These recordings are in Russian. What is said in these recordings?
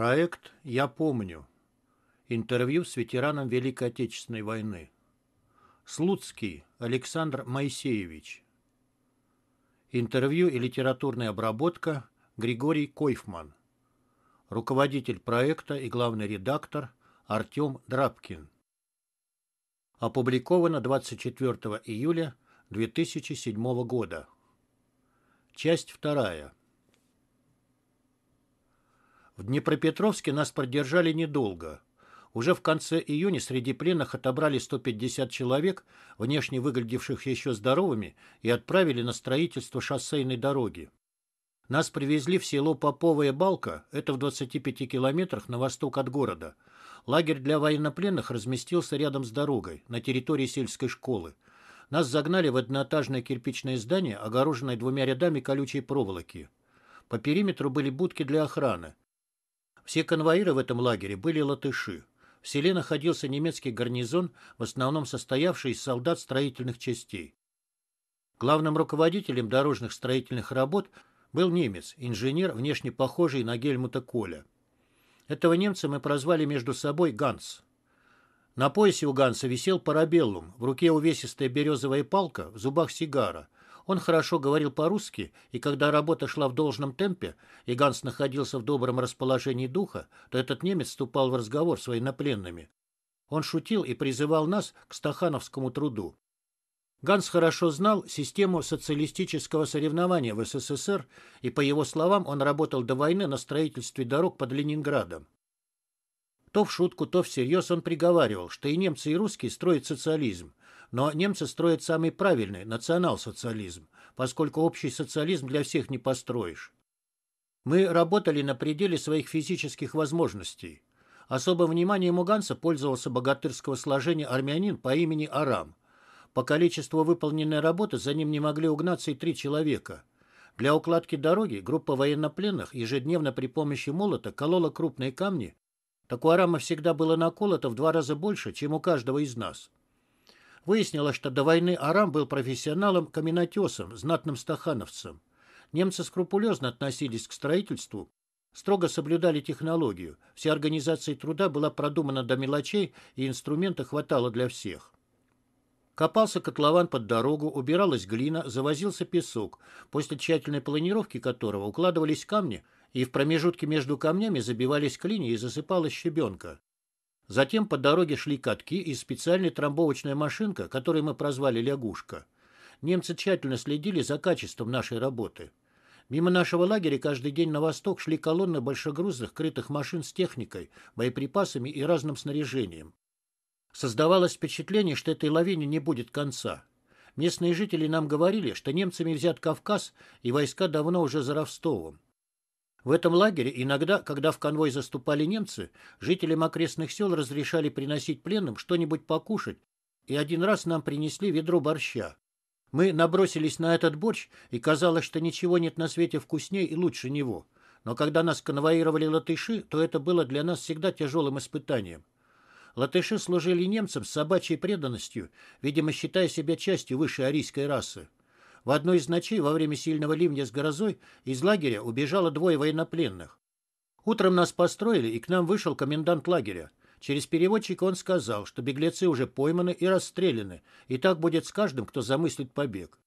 Проект «Я помню». Интервью с ветераном Великой Отечественной войны. Слуцкий Александр Моисеевич. Интервью и литературная обработка Григорий Койфман. Руководитель проекта и главный редактор Артем Драбкин. Опубликовано 24 июля 2007 года. Часть вторая. В Днепропетровске нас продержали недолго. Уже в конце июня среди пленных отобрали 150 человек, внешне выглядевших еще здоровыми, и отправили на строительство шоссейной дороги. Нас привезли в село Поповая Балка, это в 25 километрах на восток от города. Лагерь для военнопленных разместился рядом с дорогой, на территории сельской школы. Нас загнали в одноэтажное кирпичное здание, огороженное двумя рядами колючей проволоки. По периметру были будки для охраны. Все конвоиры в этом лагере были латыши. В селе находился немецкий гарнизон, в основном состоявший из солдат строительных частей. Главным руководителем дорожных строительных работ был немец, инженер, внешне похожий на Гельмута Коля. Этого немца мы прозвали между собой Ганс. На поясе у Ганса висел парабеллум, в руке увесистая березовая палка, в зубах сигара – он хорошо говорил по-русски, и когда работа шла в должном темпе, и Ганс находился в добром расположении духа, то этот немец вступал в разговор с военнопленными. Он шутил и призывал нас к стахановскому труду. Ганс хорошо знал систему социалистического соревнования в СССР, и, по его словам, он работал до войны на строительстве дорог под Ленинградом. То в шутку, то всерьез он приговаривал, что и немцы, и русские строят социализм, но немцы строят самый правильный национал-социализм, поскольку общий социализм для всех не построишь. Мы работали на пределе своих физических возможностей. Особым вниманием у пользовался богатырского сложения армянин по имени Арам. По количеству выполненной работы за ним не могли угнаться и три человека. Для укладки дороги группа военнопленных ежедневно при помощи молота колола крупные камни. Так у Арама всегда было наколото в два раза больше, чем у каждого из нас. Выяснилось, что до войны Арам был профессионалом-каменотесом, знатным стахановцем. Немцы скрупулезно относились к строительству, строго соблюдали технологию. Вся организация труда была продумана до мелочей, и инструмента хватало для всех. Копался котлован под дорогу, убиралась глина, завозился песок, после тщательной планировки которого укладывались камни, и в промежутке между камнями забивались клини и засыпалась щебенка. Затем по дороге шли катки и специальная трамбовочная машинка, которую мы прозвали «Лягушка». Немцы тщательно следили за качеством нашей работы. Мимо нашего лагеря каждый день на восток шли колонны большегрузных крытых машин с техникой, боеприпасами и разным снаряжением. Создавалось впечатление, что этой лавине не будет конца. Местные жители нам говорили, что немцами взят Кавказ, и войска давно уже за Ростовом. В этом лагере иногда, когда в конвой заступали немцы, жителям окрестных сел разрешали приносить пленным что-нибудь покушать, и один раз нам принесли ведро борща. Мы набросились на этот борщ, и казалось, что ничего нет на свете вкуснее и лучше него. Но когда нас конвоировали латыши, то это было для нас всегда тяжелым испытанием. Латыши служили немцам с собачьей преданностью, видимо, считая себя частью высшей арийской расы. В одной из ночей во время сильного ливня с грозой из лагеря убежало двое военнопленных. Утром нас построили, и к нам вышел комендант лагеря. Через переводчика он сказал, что беглецы уже пойманы и расстреляны, и так будет с каждым, кто замыслит побег.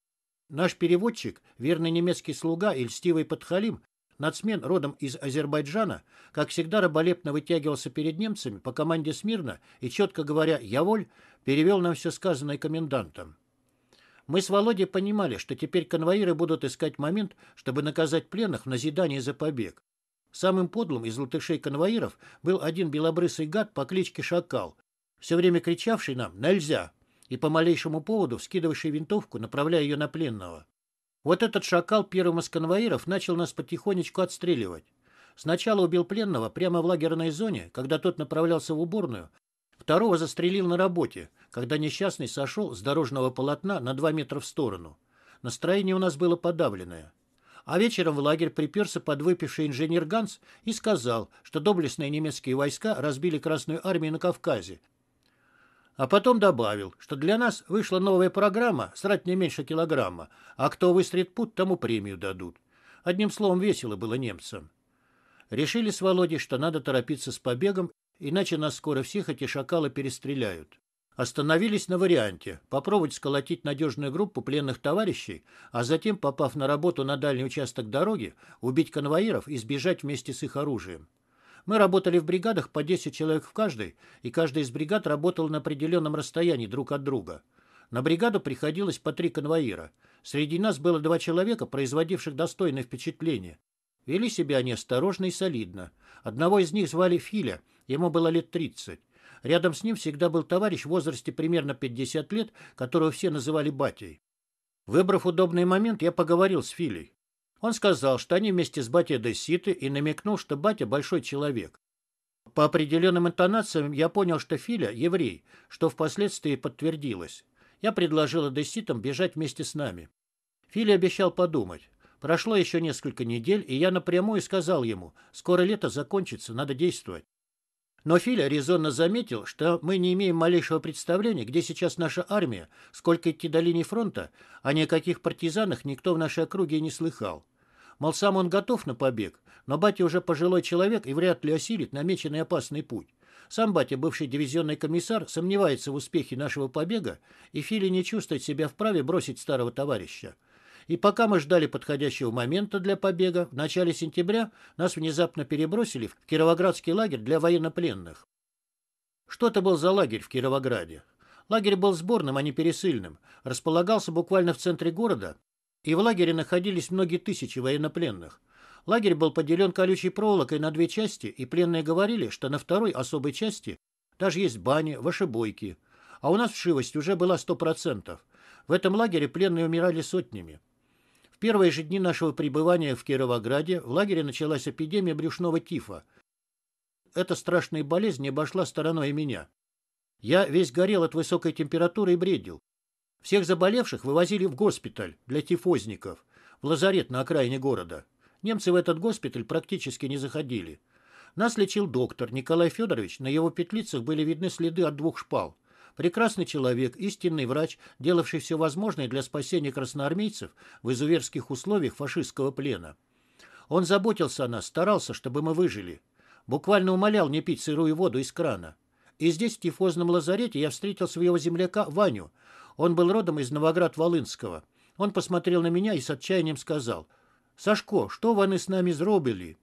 Наш переводчик, верный немецкий слуга и льстивый подхалим, нацмен родом из Азербайджана, как всегда раболепно вытягивался перед немцами по команде смирно и, четко говоря «я воль», перевел нам все сказанное комендантом. Мы с Володей понимали, что теперь конвоиры будут искать момент, чтобы наказать пленных в назидание за побег. Самым подлым из латышей-конвоиров был один белобрысый гад по кличке Шакал, все время кричавший нам «Нельзя!» и по малейшему поводу вскидывавший винтовку, направляя ее на пленного. Вот этот шакал первым из конвоиров начал нас потихонечку отстреливать. Сначала убил пленного прямо в лагерной зоне, когда тот направлялся в уборную, Второго застрелил на работе, когда несчастный сошел с дорожного полотна на два метра в сторону. Настроение у нас было подавленное. А вечером в лагерь приперся подвыпивший инженер Ганс и сказал, что доблестные немецкие войска разбили Красную армию на Кавказе. А потом добавил, что для нас вышла новая программа «Срать не меньше килограмма», а кто выстрелит путь, тому премию дадут. Одним словом, весело было немцам. Решили с Володей, что надо торопиться с побегом, иначе нас скоро всех эти шакалы перестреляют. Остановились на варианте – попробовать сколотить надежную группу пленных товарищей, а затем, попав на работу на дальний участок дороги, убить конвоиров и сбежать вместе с их оружием. Мы работали в бригадах по 10 человек в каждой, и каждая из бригад работала на определенном расстоянии друг от друга. На бригаду приходилось по три конвоира. Среди нас было два человека, производивших достойное впечатление. Вели себя они осторожно и солидно. Одного из них звали Филя, ему было лет 30. Рядом с ним всегда был товарищ в возрасте примерно 50 лет, которого все называли батей. Выбрав удобный момент, я поговорил с Филей. Он сказал, что они вместе с батей одесситы и намекнул, что батя большой человек. По определенным интонациям я понял, что Филя – еврей, что впоследствии подтвердилось. Я предложил одесситам бежать вместе с нами. Филя обещал подумать. Прошло еще несколько недель, и я напрямую сказал ему, скоро лето закончится, надо действовать. Но Филя резонно заметил, что мы не имеем малейшего представления, где сейчас наша армия, сколько идти до линии фронта, а ни о каких партизанах никто в нашей округе не слыхал. Мол, сам он готов на побег, но батя уже пожилой человек и вряд ли осилит намеченный опасный путь. Сам батя, бывший дивизионный комиссар, сомневается в успехе нашего побега, и Фили не чувствует себя вправе бросить старого товарища. И пока мы ждали подходящего момента для побега, в начале сентября нас внезапно перебросили в Кировоградский лагерь для военнопленных. Что это был за лагерь в Кировограде? Лагерь был сборным, а не пересыльным. Располагался буквально в центре города, и в лагере находились многие тысячи военнопленных. Лагерь был поделен колючей проволокой на две части, и пленные говорили, что на второй особой части даже есть бани, вошебойки. А у нас вшивость уже была сто процентов. В этом лагере пленные умирали сотнями первые же дни нашего пребывания в Кировограде в лагере началась эпидемия брюшного тифа. Эта страшная болезнь не обошла стороной и меня. Я весь горел от высокой температуры и бредил. Всех заболевших вывозили в госпиталь для тифозников, в лазарет на окраине города. Немцы в этот госпиталь практически не заходили. Нас лечил доктор Николай Федорович, на его петлицах были видны следы от двух шпал. Прекрасный человек, истинный врач, делавший все возможное для спасения красноармейцев в изуверских условиях фашистского плена. Он заботился о нас, старался, чтобы мы выжили. Буквально умолял не пить сырую воду из крана. И здесь, в тифозном лазарете, я встретил своего земляка Ваню. Он был родом из Новоград-Волынского. Он посмотрел на меня и с отчаянием сказал, «Сашко, что ваны с нами зробили?»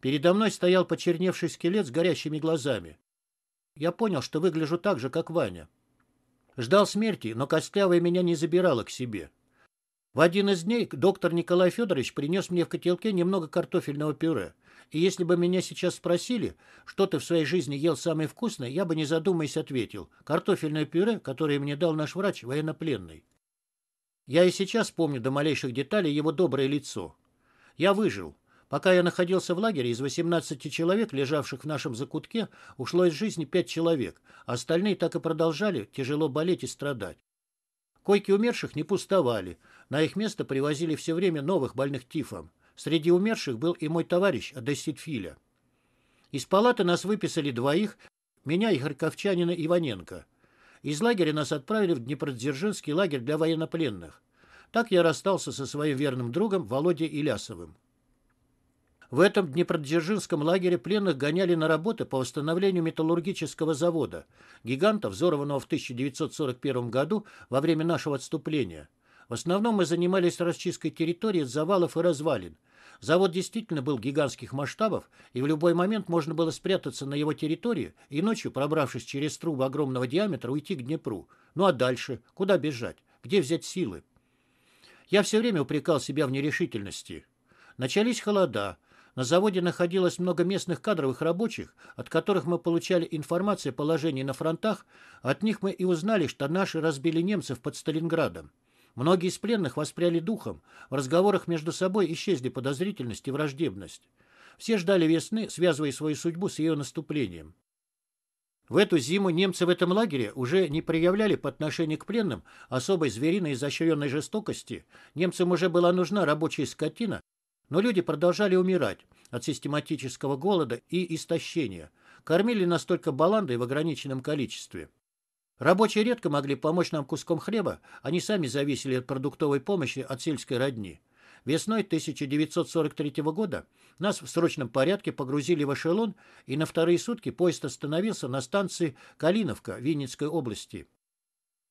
Передо мной стоял почерневший скелет с горящими глазами. Я понял, что выгляжу так же, как Ваня. Ждал смерти, но Костлявая меня не забирала к себе. В один из дней доктор Николай Федорович принес мне в котелке немного картофельного пюре. И если бы меня сейчас спросили, что ты в своей жизни ел самое вкусное, я бы, не задумываясь, ответил «картофельное пюре, которое мне дал наш врач военнопленный». Я и сейчас помню до малейших деталей его доброе лицо. Я выжил. Пока я находился в лагере, из 18 человек, лежавших в нашем закутке, ушло из жизни 5 человек, а остальные так и продолжали тяжело болеть и страдать. Койки умерших не пустовали. На их место привозили все время новых больных тифом. Среди умерших был и мой товарищ Одессит. Из палаты нас выписали двоих, меня и харьковчанина Иваненко. Из лагеря нас отправили в Днепродзержинский лагерь для военнопленных. Так я расстался со своим верным другом Володей Илясовым. В этом Днепродзержинском лагере пленных гоняли на работы по восстановлению металлургического завода, гиганта, взорванного в 1941 году во время нашего отступления. В основном мы занимались расчисткой территории от завалов и развалин. Завод действительно был гигантских масштабов, и в любой момент можно было спрятаться на его территории и ночью, пробравшись через трубы огромного диаметра, уйти к Днепру. Ну а дальше? Куда бежать? Где взять силы? Я все время упрекал себя в нерешительности. Начались холода. На заводе находилось много местных кадровых рабочих, от которых мы получали информацию о положении на фронтах, от них мы и узнали, что наши разбили немцев под Сталинградом. Многие из пленных воспряли духом, в разговорах между собой исчезли подозрительность и враждебность. Все ждали весны, связывая свою судьбу с ее наступлением. В эту зиму немцы в этом лагере уже не проявляли по отношению к пленным особой звериной изощренной жестокости. Немцам уже была нужна рабочая скотина, но люди продолжали умирать от систематического голода и истощения. Кормили настолько баландой в ограниченном количестве. Рабочие редко могли помочь нам куском хлеба, они сами зависели от продуктовой помощи от сельской родни. Весной 1943 года нас в срочном порядке погрузили в эшелон, и на вторые сутки поезд остановился на станции Калиновка Винницкой области.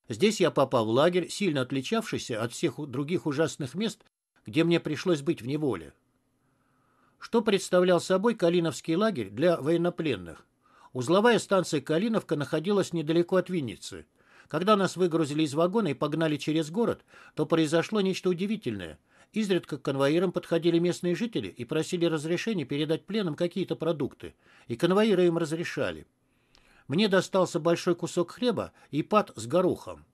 Здесь я попал в лагерь, сильно отличавшийся от всех других ужасных мест, где мне пришлось быть в неволе. Что представлял собой Калиновский лагерь для военнопленных? Узловая станция Калиновка находилась недалеко от Винницы. Когда нас выгрузили из вагона и погнали через город, то произошло нечто удивительное. Изредка к конвоирам подходили местные жители и просили разрешения передать пленным какие-то продукты, и конвоиры им разрешали. Мне достался большой кусок хлеба и пад с горохом.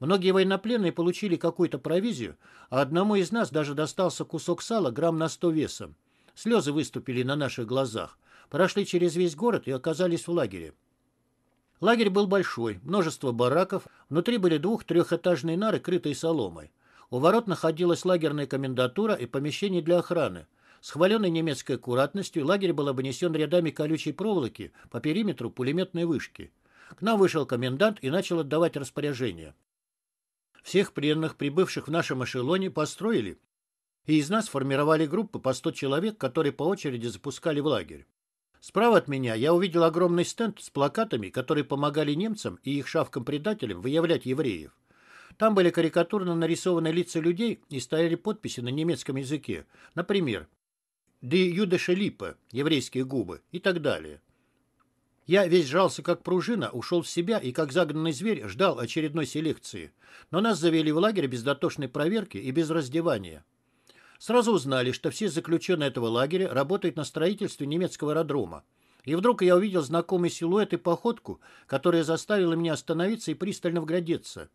Многие военнопленные получили какую-то провизию, а одному из нас даже достался кусок сала грамм на сто весом. Слезы выступили на наших глазах. Прошли через весь город и оказались в лагере. Лагерь был большой, множество бараков, внутри были двух-трехэтажные нары, крытые соломой. У ворот находилась лагерная комендатура и помещение для охраны. С хваленной немецкой аккуратностью лагерь был обнесен рядами колючей проволоки по периметру пулеметной вышки. К нам вышел комендант и начал отдавать распоряжения. Всех пленных, прибывших в нашем эшелоне, построили и из нас формировали группы по 100 человек, которые по очереди запускали в лагерь. Справа от меня я увидел огромный стенд с плакатами, которые помогали немцам и их шавкам-предателям выявлять евреев. Там были карикатурно нарисованы лица людей и стояли подписи на немецком языке. Например, «Die jüdische Lippe» – еврейские губы и так далее. Я весь жался как пружина, ушел в себя и как загнанный зверь ждал очередной селекции. Но нас завели в лагерь без дотошной проверки и без раздевания. Сразу узнали, что все заключенные этого лагеря работают на строительстве немецкого аэродрома. И вдруг я увидел знакомый силуэт и походку, которая заставила меня остановиться и пристально вглядеться.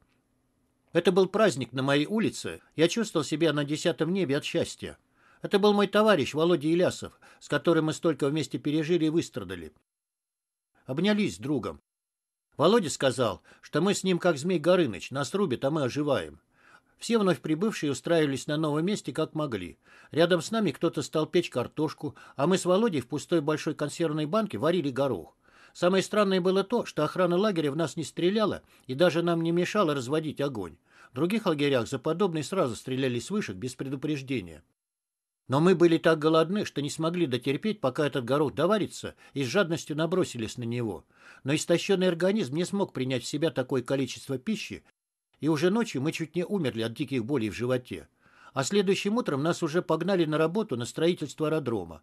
Это был праздник на моей улице. Я чувствовал себя на десятом небе от счастья. Это был мой товарищ Володя Илясов, с которым мы столько вместе пережили и выстрадали. Обнялись с другом. Володя сказал, что мы с ним как Змей Горыныч, нас рубит, а мы оживаем. Все вновь прибывшие устраивались на новом месте, как могли. Рядом с нами кто-то стал печь картошку, а мы с Володей в пустой большой консервной банке варили горох. Самое странное было то, что охрана лагеря в нас не стреляла и даже нам не мешала разводить огонь. В других лагерях за подобное сразу стреляли с вышек без предупреждения. Но мы были так голодны, что не смогли дотерпеть, пока этот горох доварится, и с жадностью набросились на него. Но истощенный организм не смог принять в себя такое количество пищи, и уже ночью мы чуть не умерли от диких болей в животе. А следующим утром нас уже погнали на работу на строительство аэродрома.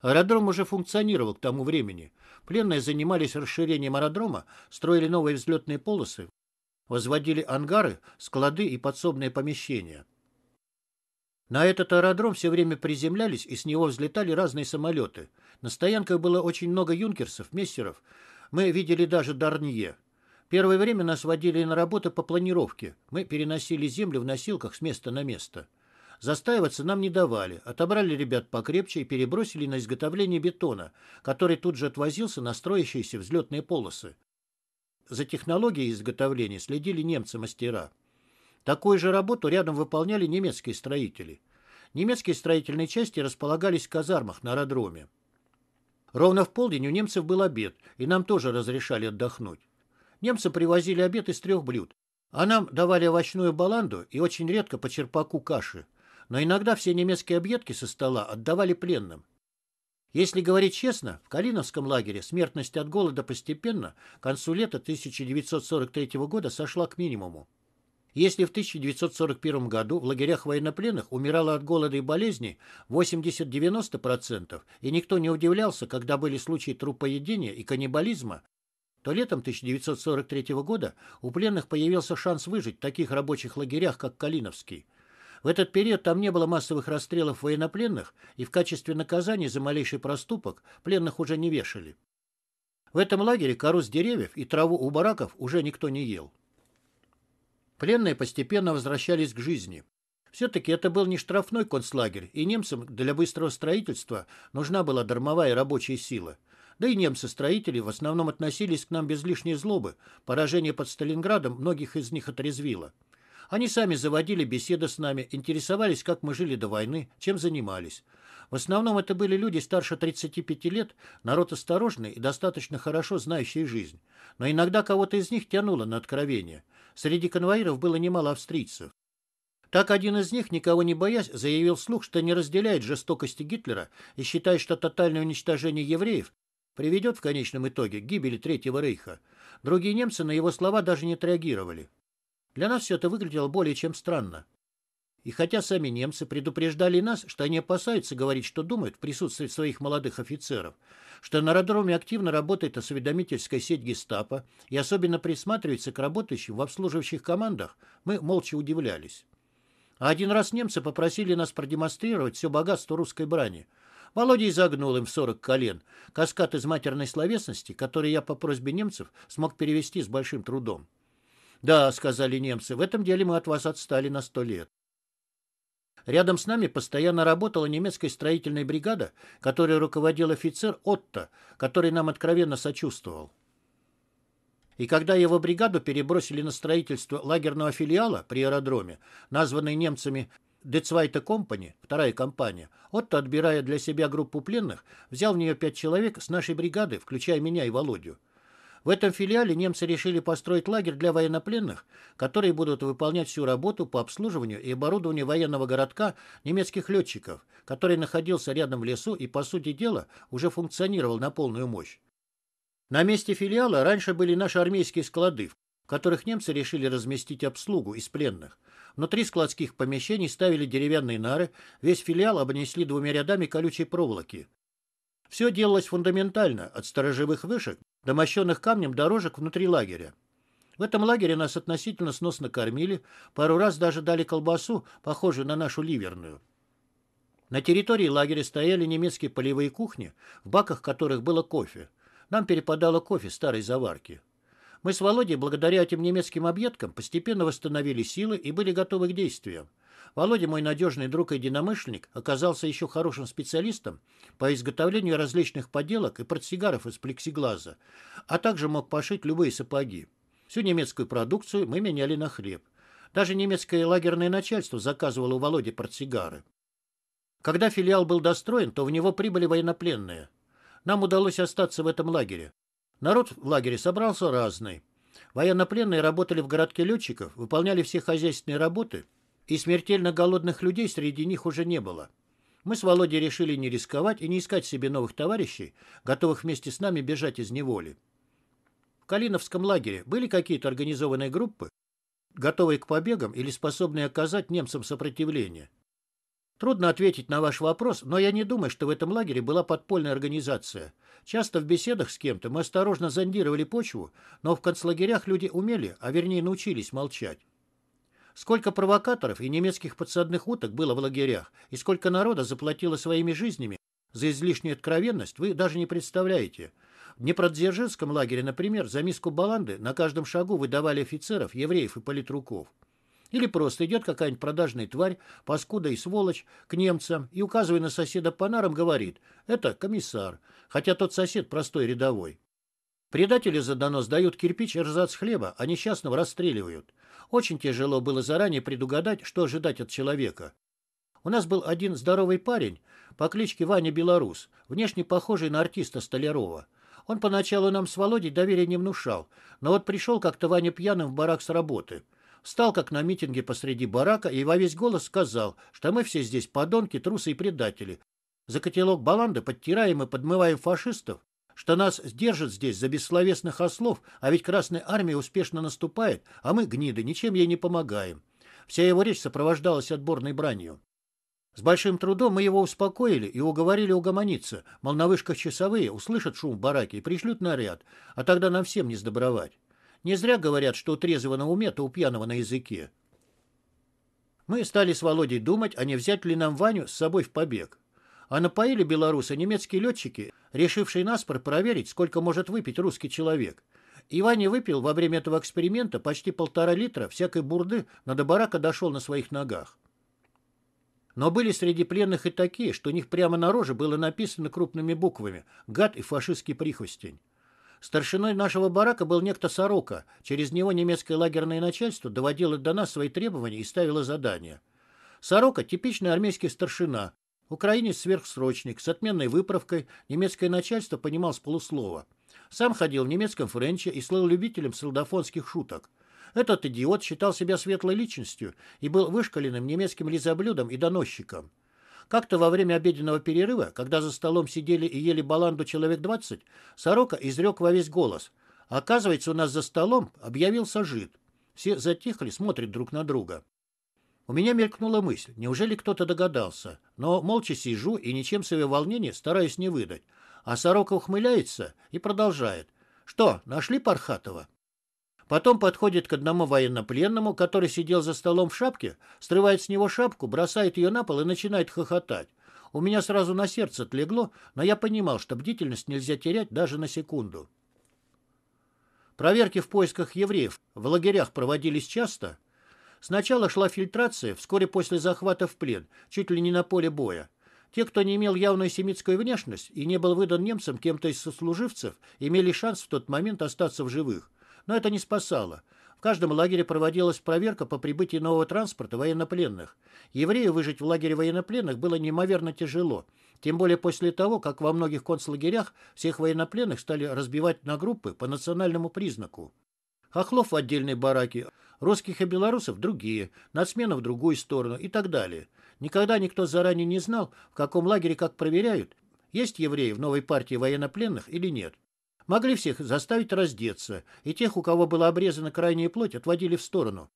Аэродром уже функционировал к тому времени. Пленные занимались расширением аэродрома, строили новые взлетные полосы, возводили ангары, склады и подсобные помещения. На этот аэродром все время приземлялись, и с него взлетали разные самолеты. На стоянках было очень много юнкерсов, мессеров. Мы видели даже Дарнье. Первое время нас водили на работу по планировке. Мы переносили землю в носилках с места на место. Застаиваться нам не давали, отобрали ребят покрепче и перебросили на изготовление бетона, который тут же отвозился на строящиеся взлетные полосы. За технологией изготовления следили немцы-мастера. Такую же работу рядом выполняли немецкие строители. Немецкие строительные части располагались в казармах на аэродроме. Ровно в полдень у немцев был обед, и нам тоже разрешали отдохнуть. Немцы привозили обед из трех блюд, а нам давали овощную баланду и очень редко по черпаку каши. Но иногда все немецкие объедки со стола отдавали пленным. Если говорить честно, в Калиновском лагере смертность от голода постепенно к концу лета 1943 года сошла к минимуму. Если в 1941 году в лагерях военнопленных умирало от голода и болезней 80-90%, и никто не удивлялся, когда были случаи трупоедения и каннибализма, то летом 1943 года у пленных появился шанс выжить в таких рабочих лагерях, как Калиновский. В этот период там не было массовых расстрелов военнопленных, и в качестве наказания за малейший проступок пленных уже не вешали. В этом лагере кору с деревьев и траву у бараков уже никто не ел. Пленные постепенно возвращались к жизни. Все-таки это был не штрафной концлагерь, и немцам для быстрого строительства нужна была дармовая рабочая сила – да и немцы-строители в основном относились к нам без лишней злобы. Поражение под Сталинградом многих из них отрезвило. Они сами заводили беседы с нами, интересовались, как мы жили до войны, чем занимались. В основном это были люди старше 35 лет, народ осторожный и достаточно хорошо знающий жизнь. Но иногда кого-то из них тянуло на откровение. Среди конвоиров было немало австрийцев. Так один из них, никого не боясь, заявил вслух, что не разделяет жестокости Гитлера и считает, что тотальное уничтожение евреев приведет в конечном итоге к гибели Третьего Рейха. Другие немцы на его слова даже не отреагировали. Для нас все это выглядело более чем странно. И хотя сами немцы предупреждали нас, что они опасаются говорить, что думают в присутствии своих молодых офицеров, что на аэродроме активно работает осведомительская сеть гестапо и особенно присматривается к работающим в обслуживающих командах, мы молча удивлялись. А один раз немцы попросили нас продемонстрировать все богатство русской брани. Володя изогнул им в сорок колен, каскад из матерной словесности, который я по просьбе немцев смог перевести с большим трудом. «Да», — сказали немцы, — «в этом деле мы от вас отстали на сто лет». Рядом с нами постоянно работала немецкая строительная бригада, которой руководил офицер Отто, который нам откровенно сочувствовал. И когда его бригаду перебросили на строительство лагерного филиала при аэродроме, названный немцами Децвайта Компани, вторая компания, Отто, отбирая для себя группу пленных, взял в нее пять человек с нашей бригады, включая меня и Володю. В этом филиале немцы решили построить лагерь для военнопленных, которые будут выполнять всю работу по обслуживанию и оборудованию военного городка немецких летчиков, который находился рядом в лесу и, по сути дела, уже функционировал на полную мощь. На месте филиала раньше были наши армейские склады, в которых немцы решили разместить обслугу из пленных. Внутри складских помещений ставили деревянные нары, весь филиал обнесли двумя рядами колючей проволоки. Все делалось фундаментально, от сторожевых вышек до мощенных камнем дорожек внутри лагеря. В этом лагере нас относительно сносно кормили, пару раз даже дали колбасу, похожую на нашу ливерную. На территории лагеря стояли немецкие полевые кухни, в баках которых было кофе. Нам перепадало кофе старой заварки. Мы с Володей, благодаря этим немецким объедкам, постепенно восстановили силы и были готовы к действиям. Володя, мой надежный друг и единомышленник, оказался еще хорошим специалистом по изготовлению различных поделок и портсигаров из плексиглаза, а также мог пошить любые сапоги. Всю немецкую продукцию мы меняли на хлеб. Даже немецкое лагерное начальство заказывало у Володи портсигары. Когда филиал был достроен, то в него прибыли военнопленные. Нам удалось остаться в этом лагере. Народ в лагере собрался разный. Военнопленные работали в городке летчиков, выполняли все хозяйственные работы – и смертельно голодных людей среди них уже не было. Мы с Володей решили не рисковать и не искать себе новых товарищей, готовых вместе с нами бежать из неволи. В Калиновском лагере были какие-то организованные группы, готовые к побегам или способные оказать немцам сопротивление. Трудно ответить на ваш вопрос, но я не думаю, что в этом лагере была подпольная организация. Часто в беседах с кем-то мы осторожно зондировали почву, но в концлагерях люди умели, а вернее научились молчать. Сколько провокаторов и немецких подсадных уток было в лагерях, и сколько народа заплатило своими жизнями за излишнюю откровенность, вы даже не представляете. В Днепродзержинском лагере, например, за миску баланды на каждом шагу выдавали офицеров, евреев и политруков. Или просто идет какая-нибудь продажная тварь, паскуда и сволочь, к немцам и, указывая на соседа по нарам, говорит «это комиссар», хотя тот сосед простой рядовой. Предатели за донос дают кирпич и рзац хлеба, а несчастного расстреливают. Очень тяжело было заранее предугадать, что ожидать от человека. У нас был один здоровый парень по кличке Ваня Белорус, внешне похожий на артиста Столярова. Он поначалу нам с Володей доверия не внушал, но вот пришел как-то Ваня пьяным в барак с работы. Встал, как на митинге посреди барака, и во весь голос сказал, что мы все здесь подонки, трусы и предатели. За котелок баланды подтираем и подмываем фашистов, что нас сдержат здесь за бессловесных ослов, а ведь Красная Армия успешно наступает, а мы, гниды, ничем ей не помогаем. Вся его речь сопровождалась отборной бранью. С большим трудом мы его успокоили и уговорили угомониться, мол, на вышках часовые услышат шум в бараке и пришлют наряд, а тогда нам всем не сдобровать. Не зря говорят, что у трезвого на уме, то у пьяного на языке. Мы стали с Володей думать, а не взять ли нам Ваню с собой в побег. А напоили белорусы немецкие летчики, решившие наспор проверить, сколько может выпить русский человек. Иване выпил во время этого эксперимента почти полтора литра всякой бурды, но до барака дошел на своих ногах. Но были среди пленных и такие, что у них прямо на роже было написано крупными буквами «Гад и фашистский прихвостень». Старшиной нашего барака был некто Сорока. Через него немецкое лагерное начальство доводило до нас свои требования и ставило задания. Сорока – типичный армейский старшина, Украинец сверхсрочник, с отменной выправкой, немецкое начальство понимал с полуслова. Сам ходил в немецком френче и слыл любителем солдафонских шуток. Этот идиот считал себя светлой личностью и был вышкаленным немецким лизоблюдом и доносчиком. Как-то во время обеденного перерыва, когда за столом сидели и ели баланду человек двадцать, Сорока изрек во весь голос. Оказывается, у нас за столом объявился жид. Все затихли, смотрят друг на друга. У меня мелькнула мысль, неужели кто-то догадался? Но молча сижу и ничем свое волнение стараюсь не выдать. А Сорока ухмыляется и продолжает. «Что, нашли Пархатова?» Потом подходит к одному военнопленному, который сидел за столом в шапке, срывает с него шапку, бросает ее на пол и начинает хохотать. У меня сразу на сердце отлегло, но я понимал, что бдительность нельзя терять даже на секунду. Проверки в поисках евреев в лагерях проводились часто. Сначала шла фильтрация, вскоре после захвата в плен, чуть ли не на поле боя. Те, кто не имел явную семитскую внешность и не был выдан немцам кем-то из сослуживцев, имели шанс в тот момент остаться в живых. Но это не спасало. В каждом лагере проводилась проверка по прибытии нового транспорта военнопленных. Еврею выжить в лагере военнопленных было неимоверно тяжело. Тем более после того, как во многих концлагерях всех военнопленных стали разбивать на группы по национальному признаку. Хохлов в отдельной бараке, русских и белорусов другие, нацменов в другую сторону и так далее. Никогда никто заранее не знал, в каком лагере как проверяют, есть евреи в новой партии военнопленных или нет. Могли всех заставить раздеться, и тех, у кого была обрезана крайняя плоть, отводили в сторону.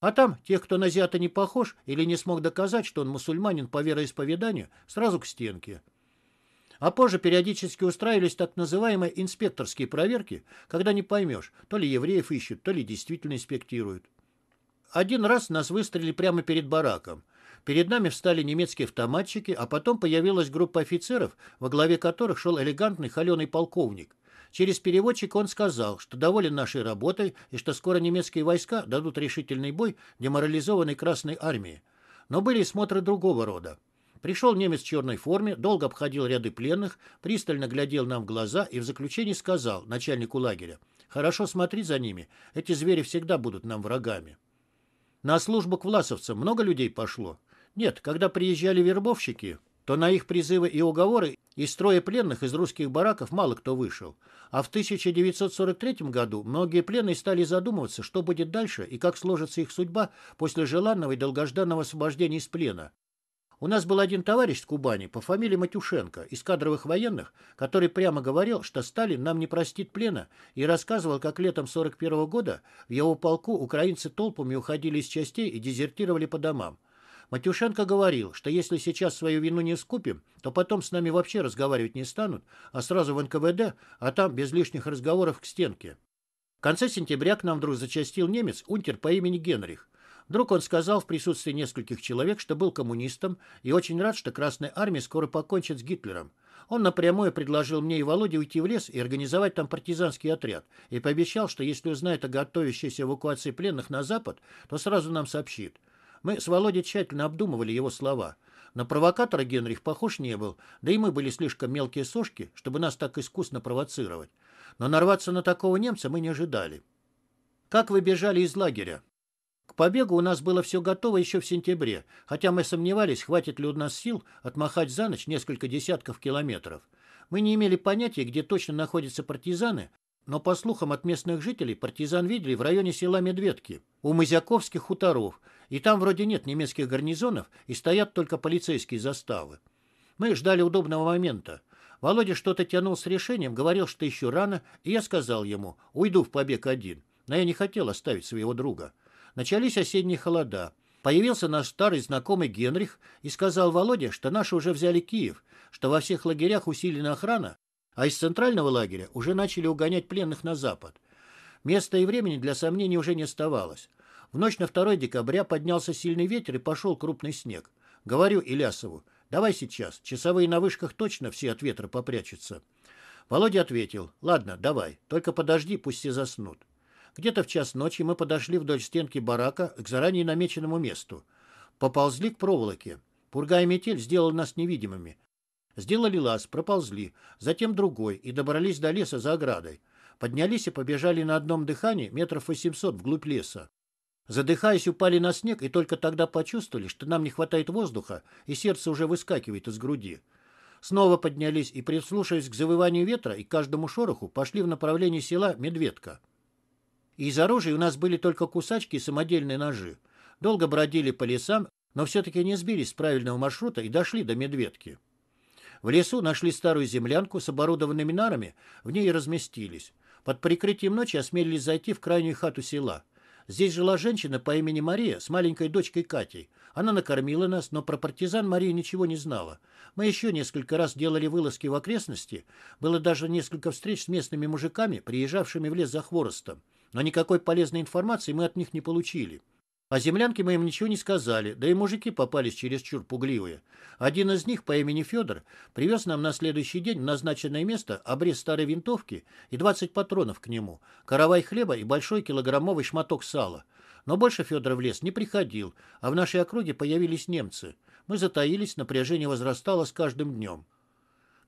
А там тех, кто на азиата не похож или не смог доказать, что он мусульманин по вероисповеданию, сразу к стенке. А позже периодически устраивались так называемые инспекторские проверки, когда не поймешь, то ли евреев ищут, то ли действительно инспектируют. Один раз нас выстрелили прямо перед бараком. Перед нами встали немецкие автоматчики, а потом появилась группа офицеров, во главе которых шел элегантный холеный полковник. Через переводчика он сказал, что доволен нашей работой и что скоро немецкие войска дадут решительный бой деморализованной Красной Армии. Но были и смотры другого рода. Пришел немец в черной форме, долго обходил ряды пленных, пристально глядел нам в глаза и в заключении сказал начальнику лагеря, «Хорошо смотри за ними, эти звери всегда будут нам врагами». На службу к власовцам много людей пошло? Нет, когда приезжали вербовщики, то на их призывы и уговоры из строя пленных из русских бараков мало кто вышел. А в 1943 году многие пленные стали задумываться, что будет дальше и как сложится их судьба после желанного и долгожданного освобождения из плена. У нас был один товарищ с Кубани по фамилии Матюшенко из кадровых военных, который прямо говорил, что Сталин нам не простит плена и рассказывал, как летом 41 года в его полку украинцы толпами уходили из частей и дезертировали по домам. Матюшенко говорил, что если сейчас свою вину не скупим, то потом с нами вообще разговаривать не станут, а сразу в НКВД, а там без лишних разговоров к стенке. В конце сентября к нам вдруг зачастил немец, унтер по имени Генрих. Вдруг он сказал в присутствии нескольких человек, что был коммунистом и очень рад, что Красная Армия скоро покончит с Гитлером. Он напрямую предложил мне и Володе уйти в лес и организовать там партизанский отряд, и пообещал, что если узнает о готовящейся эвакуации пленных на запад, то сразу нам сообщит. Мы с Володей тщательно обдумывали его слова. На провокатора Генрих похож не был, да и мы были слишком мелкие сошки, чтобы нас так искусно провоцировать. Но нарваться на такого немца мы не ожидали. Как вы бежали из лагеря? К побегу у нас было все готово еще в сентябре, хотя мы сомневались, хватит ли у нас сил отмахать за ночь несколько десятков километров. Мы не имели понятия, где точно находятся партизаны, но, по слухам от местных жителей, партизан видели в районе села Медведки, у Мызяковских хуторов, и там вроде нет немецких гарнизонов, и стоят только полицейские заставы. Мы ждали удобного момента. Володя что-то тянул с решением, говорил, что еще рано, и я сказал ему, уйду в побег один. Но я не хотел оставить своего друга. Начались осенние холода. Появился наш старый знакомый Генрих и сказал Володе, что наши уже взяли Киев, что во всех лагерях усилена охрана, а из центрального лагеря уже начали угонять пленных на запад. Места и времени для сомнений уже не оставалось. В ночь на 2 декабря поднялся сильный ветер и пошел крупный снег. Говорю Илясову, давай сейчас, часовые на вышках точно все от ветра попрячутся. Володя ответил, ладно, давай, только подожди, пусть все заснут. Где-то в час ночи мы подошли вдоль стенки барака к заранее намеченному месту. Поползли к проволоке. Пурга и метель сделали нас невидимыми. Сделали лаз, проползли, затем другой и добрались до леса за оградой. Поднялись и побежали на одном дыхании метров 800 вглубь леса. Задыхаясь, упали на снег и только тогда почувствовали, что нам не хватает воздуха, и сердце уже выскакивает из груди. Снова поднялись и, прислушиваясь к завыванию ветра и каждому шороху, пошли в направлении села Медведка. И из оружия у нас были только кусачки и самодельные ножи. Долго бродили по лесам, но все-таки не сбились с правильного маршрута и дошли до Медведки. В лесу нашли старую землянку с оборудованными нарами, в ней и разместились. Под прикрытием ночи осмелились зайти в крайнюю хату села. Здесь жила женщина по имени Мария с маленькой дочкой Катей. Она накормила нас, но про партизан Мария ничего не знала. Мы еще несколько раз делали вылазки в окрестности. Было даже несколько встреч с местными мужиками, приезжавшими в лес за хворостом. Но никакой полезной информации мы от них не получили. О землянке мы им ничего не сказали, да и мужики попались чересчур пугливые. Один из них по имени Федор привез нам на следующий день в назначенное место обрез старой винтовки и 20 патронов к нему, каравай хлеба и большой килограммовый шматок сала. Но больше Федор в лес не приходил, а в нашей округе появились немцы. Мы затаились, напряжение возрастало с каждым днем.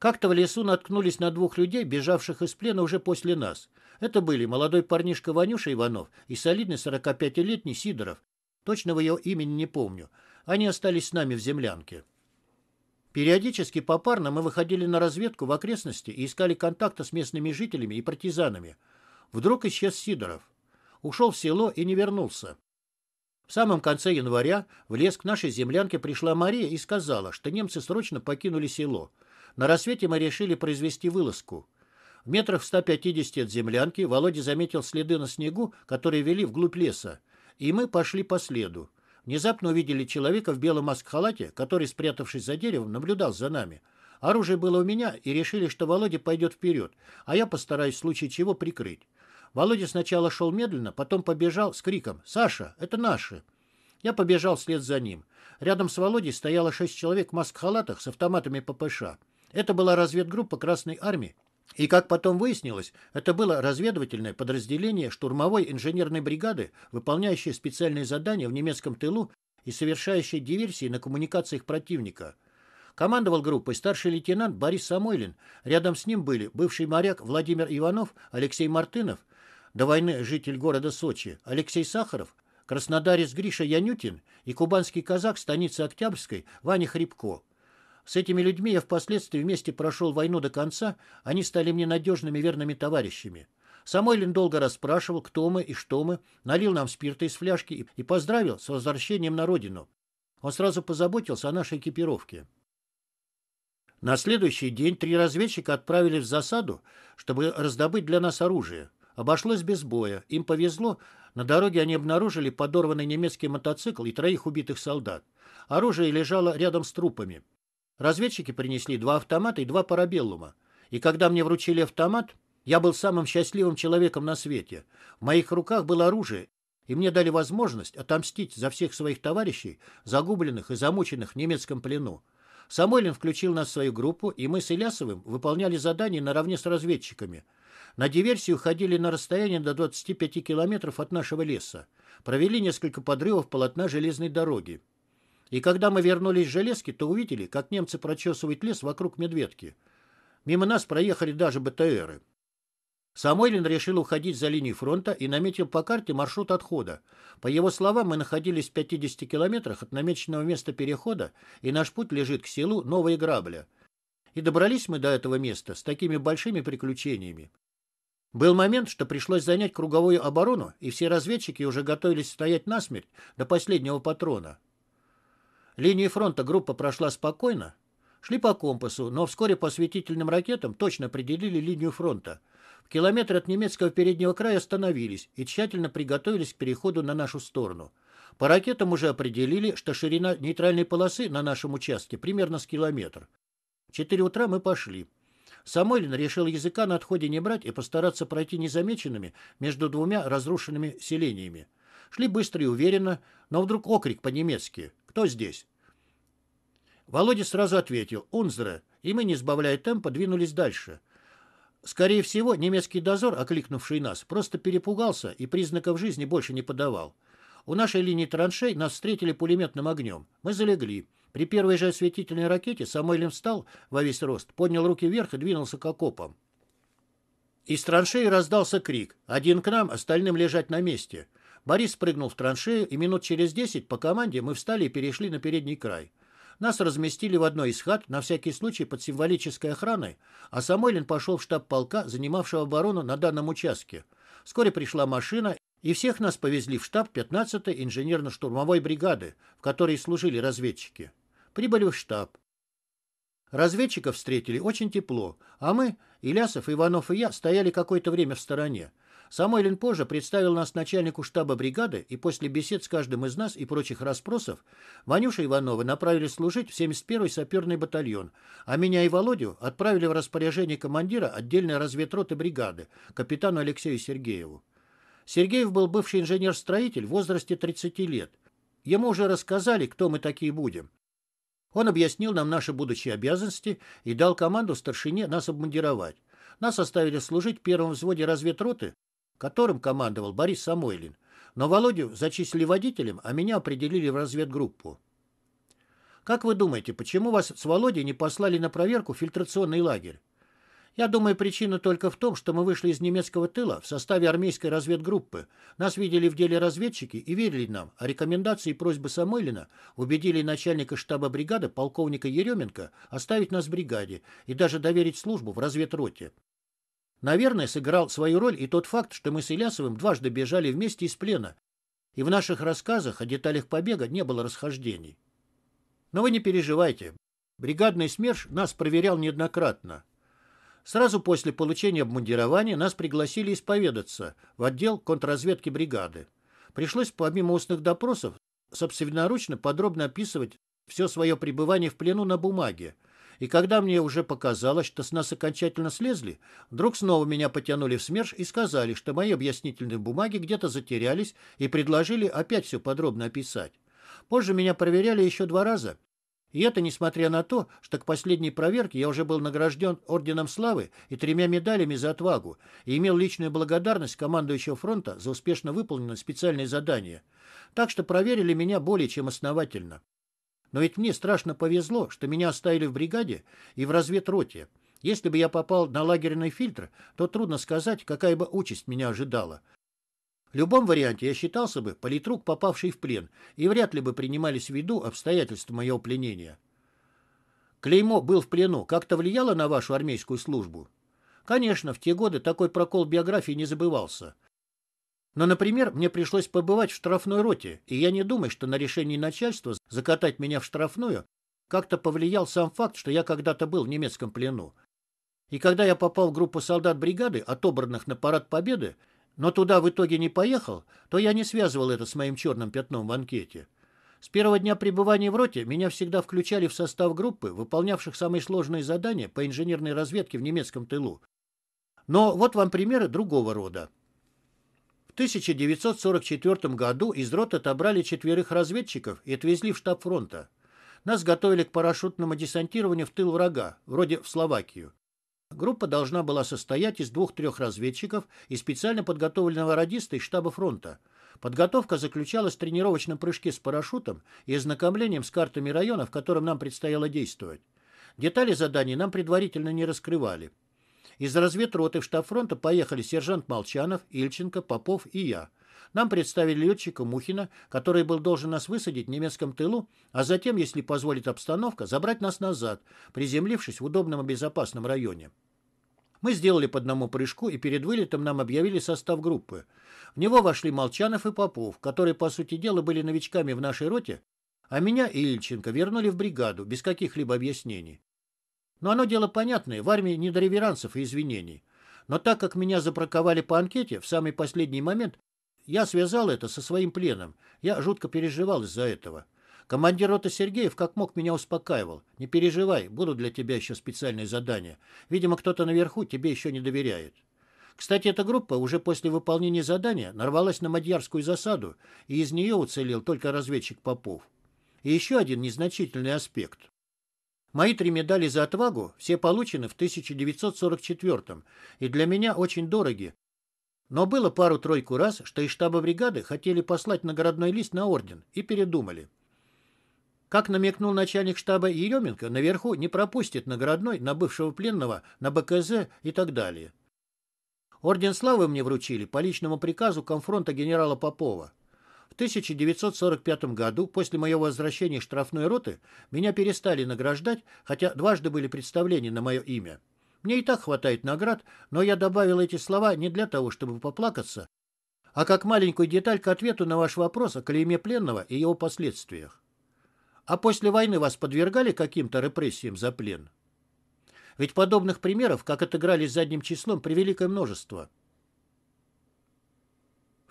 Как-то в лесу наткнулись на двух людей, бежавших из плена уже после нас. Это были молодой парнишка Ванюша Иванов и солидный 45-летний Сидоров, Точного ее имени не помню. Они остались с нами в землянке. Периодически попарно мы выходили на разведку в окрестности и искали контакта с местными жителями и партизанами. Вдруг исчез Сидоров. Ушел в село и не вернулся. В самом конце января в лес к нашей землянке пришла Мария и сказала, что немцы срочно покинули село. На рассвете мы решили произвести вылазку. В метрах в 150 от землянки Володя заметил следы на снегу, которые вели вглубь леса и мы пошли по следу. Внезапно увидели человека в белом маск-халате, который, спрятавшись за деревом, наблюдал за нами. Оружие было у меня, и решили, что Володя пойдет вперед, а я постараюсь в случае чего прикрыть. Володя сначала шел медленно, потом побежал с криком «Саша, это наши!». Я побежал вслед за ним. Рядом с Володей стояло шесть человек в маск-халатах с автоматами ППШ. Это была разведгруппа Красной Армии и, как потом выяснилось, это было разведывательное подразделение штурмовой инженерной бригады, выполняющее специальные задания в немецком тылу и совершающее диверсии на коммуникациях противника. Командовал группой старший лейтенант Борис Самойлин. Рядом с ним были бывший моряк Владимир Иванов, Алексей Мартынов, до войны житель города Сочи, Алексей Сахаров, краснодарец Гриша Янютин и кубанский казак станицы Октябрьской Ваня Хребко. С этими людьми я впоследствии вместе прошел войну до конца, они стали мне надежными верными товарищами. Самойлин долго расспрашивал, кто мы и что мы, налил нам спирта из фляжки и поздравил с возвращением на родину. Он сразу позаботился о нашей экипировке. На следующий день три разведчика отправились в засаду, чтобы раздобыть для нас оружие. Обошлось без боя. Им повезло. На дороге они обнаружили подорванный немецкий мотоцикл и троих убитых солдат. Оружие лежало рядом с трупами. Разведчики принесли два автомата и два парабеллума. И когда мне вручили автомат, я был самым счастливым человеком на свете. В моих руках было оружие, и мне дали возможность отомстить за всех своих товарищей, загубленных и замученных в немецком плену. Самойлин включил нас в свою группу, и мы с Илясовым выполняли задания наравне с разведчиками. На диверсию ходили на расстояние до 25 километров от нашего леса. Провели несколько подрывов полотна железной дороги. И когда мы вернулись в железки, то увидели, как немцы прочесывают лес вокруг Медведки. Мимо нас проехали даже БТРы. Самойлин решил уходить за линию фронта и наметил по карте маршрут отхода. По его словам, мы находились в 50 километрах от намеченного места перехода, и наш путь лежит к селу Новая Грабля. И добрались мы до этого места с такими большими приключениями. Был момент, что пришлось занять круговую оборону, и все разведчики уже готовились стоять насмерть до последнего патрона. Линии фронта группа прошла спокойно. Шли по компасу, но вскоре по осветительным ракетам точно определили линию фронта. В километре от немецкого переднего края остановились и тщательно приготовились к переходу на нашу сторону. По ракетам уже определили, что ширина нейтральной полосы на нашем участке примерно с километр. В 4 утра мы пошли. Самойлин решил языка на отходе не брать и постараться пройти незамеченными между двумя разрушенными селениями. Шли быстро и уверенно, но вдруг окрик по-немецки «Кто здесь?» Володя сразу ответил «Унзре», и мы, не сбавляя темпа, двинулись дальше. Скорее всего, немецкий дозор, окликнувший нас, просто перепугался и признаков жизни больше не подавал. У нашей линии траншей нас встретили пулеметным огнем. Мы залегли. При первой же осветительной ракете Самойлин встал во весь рост, поднял руки вверх и двинулся к окопам. Из траншеи раздался крик. Один к нам, остальным лежать на месте. Борис прыгнул в траншею, и минут через десять по команде мы встали и перешли на передний край. Нас разместили в одной из хат, на всякий случай под символической охраной, а Самойлин пошел в штаб полка, занимавшего оборону на данном участке. Вскоре пришла машина, И всех нас повезли в штаб 15-й инженерно-штурмовой бригады, в которой служили разведчики. Прибыли в штаб. Разведчиков встретили очень тепло, а мы, Илясов, Иванов и я, стояли какое-то время в стороне. Самойлин позже представил нас начальнику штаба бригады, и после бесед с каждым из нас и прочих расспросов Ванюша Иванова направили служить в 71-й саперный батальон, а меня и Володю отправили в распоряжение командира отдельной разведроты бригады, капитану Алексею Сергееву. Сергеев был бывший инженер-строитель в возрасте 30 лет. Ему уже рассказали, кто мы такие будем. Он объяснил нам наши будущие обязанности и дал команду старшине нас обмундировать. Нас оставили служить в первом взводе разведроты, которым командовал Борис Самойлин. Но Володю зачислили водителем, а меня определили в разведгруппу. Как вы думаете, почему вас с Володей не послали на проверку в фильтрационный лагерь? Я думаю, причина только в том, что мы вышли из немецкого тыла в составе армейской разведгруппы. Нас видели в деле разведчики и верили нам, а рекомендации и просьбы Самойлина убедили начальника штаба бригады полковника Еременко оставить нас в бригаде и даже доверить службу в разведроте. Наверное, сыграл свою роль и тот факт, что мы с Илясовым дважды бежали вместе из плена, и в наших рассказах о деталях побега не было расхождений. Но вы не переживайте. Бригадный СМЕРШ нас проверял неоднократно. Сразу после получения обмундирования нас пригласили исповедаться в отдел контрразведки бригады. Пришлось, помимо устных допросов, собственноручно подробно описывать все свое пребывание в плену на бумаге. И когда мне уже показалось, что с нас окончательно слезли, вдруг снова меня потянули в СМЕРШ и сказали, что мои объяснительные бумаги где-то затерялись и предложили опять все подробно описать. Позже меня проверяли еще два раза, и это несмотря на то, что к последней проверке я уже был награжден Орденом Славы и тремя медалями за отвагу и имел личную благодарность командующего фронта за успешно выполненное специальное задание. Так что проверили меня более чем основательно. Но ведь мне страшно повезло, что меня оставили в бригаде и в разведроте. Если бы я попал на лагерный фильтр, то трудно сказать, какая бы участь меня ожидала. В любом варианте я считался бы политрук, попавший в плен, и вряд ли бы принимались в виду обстоятельства моего пленения. Клеймо «был в плену» как-то влияло на вашу армейскую службу? Конечно, в те годы такой прокол биографии не забывался. Но, например, мне пришлось побывать в штрафной роте, и я не думаю, что на решение начальства закатать меня в штрафную как-то повлиял сам факт, что я когда-то был в немецком плену. И когда я попал в группу солдат бригады, отобранных на парад Победы, но туда в итоге не поехал, то я не связывал это с моим черным пятном в анкете. С первого дня пребывания в роте меня всегда включали в состав группы, выполнявших самые сложные задания по инженерной разведке в немецком тылу. Но вот вам примеры другого рода. В 1944 году из рот отобрали четверых разведчиков и отвезли в штаб фронта. Нас готовили к парашютному десантированию в тыл врага, вроде в Словакию. Группа должна была состоять из двух-трех разведчиков и специально подготовленного радиста из штаба фронта. Подготовка заключалась в тренировочном прыжке с парашютом и ознакомлением с картами района, в котором нам предстояло действовать. Детали заданий нам предварительно не раскрывали. Из разведроты в штаб фронта поехали сержант Молчанов, Ильченко, Попов и я. Нам представили летчика Мухина, который был должен нас высадить в немецком тылу, а затем, если позволит обстановка, забрать нас назад, приземлившись в удобном и безопасном районе. Мы сделали по одному прыжку, и перед вылетом нам объявили состав группы. В него вошли Молчанов и Попов, которые, по сути дела, были новичками в нашей роте, а меня и Ильченко вернули в бригаду, без каких-либо объяснений. Но оно дело понятное, в армии не до реверансов и извинений. Но так как меня забраковали по анкете в самый последний момент, я связал это со своим пленом. Я жутко переживал из-за этого. Командир роты Сергеев как мог меня успокаивал. Не переживай, будут для тебя еще специальные задания. Видимо, кто-то наверху тебе еще не доверяет. Кстати, эта группа уже после выполнения задания нарвалась на Мадьярскую засаду, и из нее уцелел только разведчик Попов. И еще один незначительный аспект. Мои три медали за отвагу все получены в 1944 и для меня очень дороги, но было пару-тройку раз, что из штаба бригады хотели послать наградной лист на орден и передумали. Как намекнул начальник штаба Еременко, наверху не пропустит наградной на бывшего пленного, на БКЗ и так далее. Орден славы мне вручили по личному приказу конфронта генерала Попова. В 1945 году, после моего возвращения из штрафной роты, меня перестали награждать, хотя дважды были представления на мое имя. Мне и так хватает наград, но я добавил эти слова не для того, чтобы поплакаться, а как маленькую деталь к ответу на ваш вопрос о клейме пленного и его последствиях. А после войны вас подвергали каким-то репрессиям за плен? Ведь подобных примеров, как отыгрались задним числом, превеликое множество.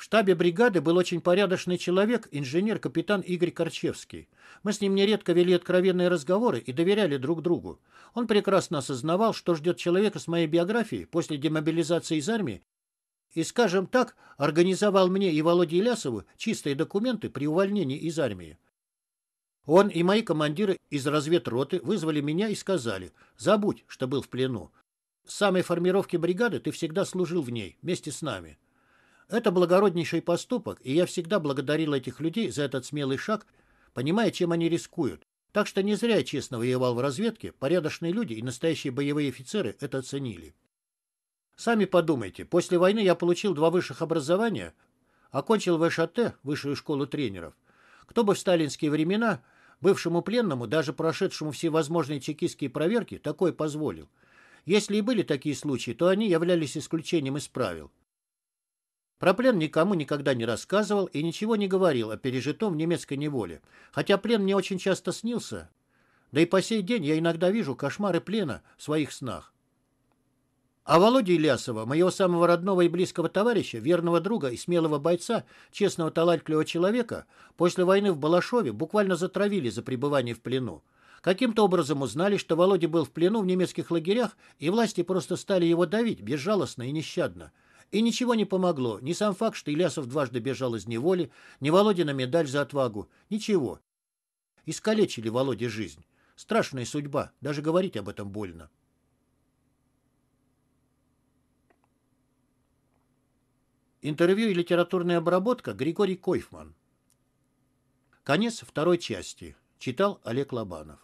В штабе бригады был очень порядочный человек, инженер-капитан Игорь Корчевский. Мы с ним нередко вели откровенные разговоры и доверяли друг другу. Он прекрасно осознавал, что ждет человека с моей биографией после демобилизации из армии и, скажем так, организовал мне и Володе Илясову чистые документы при увольнении из армии. Он и мои командиры из разведроты вызвали меня и сказали, забудь, что был в плену. С самой формировки бригады ты всегда служил в ней, вместе с нами. Это благороднейший поступок, и я всегда благодарил этих людей за этот смелый шаг, понимая, чем они рискуют. Так что не зря я честно воевал в разведке, порядочные люди и настоящие боевые офицеры это оценили. Сами подумайте, после войны я получил два высших образования, окончил ВШТ, высшую школу тренеров. Кто бы в сталинские времена бывшему пленному, даже прошедшему все возможные чекистские проверки, такое позволил? Если и были такие случаи, то они являлись исключением из правил. Про плен никому никогда не рассказывал и ничего не говорил о пережитом в немецкой неволе, хотя плен мне очень часто снился, да и по сей день я иногда вижу кошмары плена в своих снах. А Володя Илясова, моего самого родного и близкого товарища, верного друга и смелого бойца, честного талантливого человека, после войны в Балашове буквально затравили за пребывание в плену. Каким-то образом узнали, что Володя был в плену в немецких лагерях, и власти просто стали его давить безжалостно и нещадно. И ничего не помогло. Ни сам факт, что Илясов дважды бежал из неволи, ни Володина медаль за отвагу. Ничего. Искалечили Володе жизнь. Страшная судьба. Даже говорить об этом больно. Интервью и литературная обработка Григорий Койфман. Конец второй части. Читал Олег Лобанов.